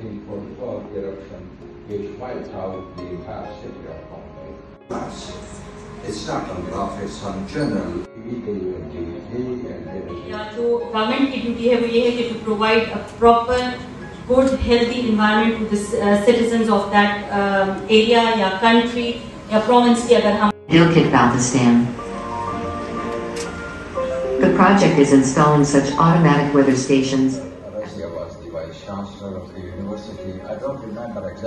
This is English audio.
1944 eruption, which out the entire city of Bombay. It's not on on general. जो government की duty है वो ये है कि to provide a proper good healthy environment to the uh, citizens of that um, area या country या province की अगर हम Gilgit-Baltistan. The project is installing such automatic weather stations chancellor of the university. I don't remember exactly.